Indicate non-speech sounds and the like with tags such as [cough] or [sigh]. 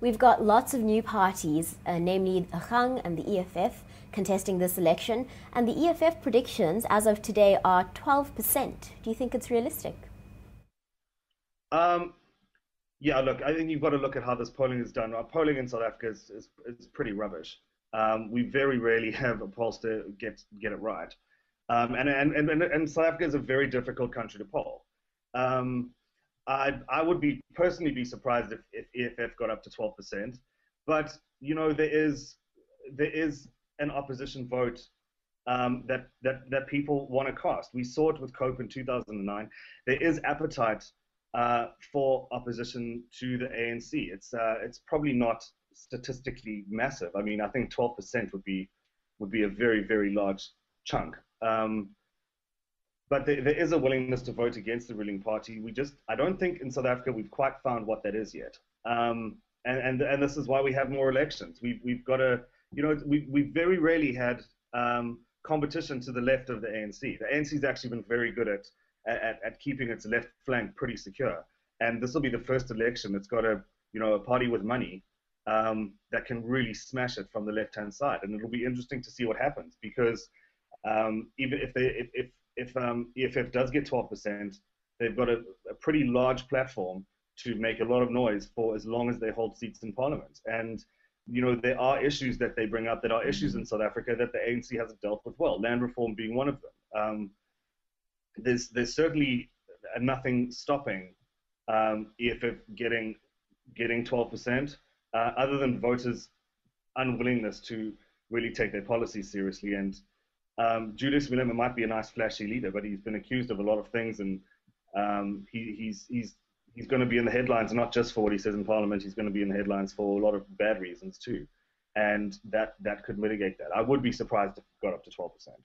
We've got lots of new parties, uh, namely the Agang and the EFF, contesting this election, and the EFF predictions as of today are 12%. Do you think it's realistic? Um, yeah, look, I think you've got to look at how this polling is done. Our polling in South Africa is, is, is pretty rubbish. Um, we very rarely [laughs] have a pollster get get it right. Um, and, and, and, and South Africa is a very difficult country to poll. Um, I, I would be personally be surprised if, if EFF got up to 12%. But, you know, there is, there is an opposition vote um, that, that, that people want to cast. We saw it with COPE in 2009. There is appetite uh, for opposition to the ANC. It's, uh, it's probably not statistically massive. I mean, I think 12% would be, would be a very, very large chunk. Um, but there, there is a willingness to vote against the ruling party. We just, I don't think in South Africa we've quite found what that is yet. Um, and, and, and this is why we have more elections. We've, we've got a, you know, we, we very rarely had um, competition to the left of the ANC. The ANC has actually been very good at, at, at keeping its left flank pretty secure. And this will be the first election that's got a, you know, a party with money um, that can really smash it from the left-hand side. And it'll be interesting to see what happens because um, even if they if if, if um, EFF does get 12%, they've got a, a, pretty large platform to make a lot of noise for as long as they hold seats in parliament. And you know there are issues that they bring up that are issues in South Africa that the ANC hasn't dealt with well. Land reform being one of them. Um, there's there's certainly nothing stopping um, EFF getting getting 12%, uh, other than voters' unwillingness to really take their policies seriously and um, Julius Malema might be a nice flashy leader, but he's been accused of a lot of things, and um, he, he's he's he's going to be in the headlines not just for what he says in Parliament. He's going to be in the headlines for a lot of bad reasons too, and that that could mitigate that. I would be surprised if it got up to 12 percent.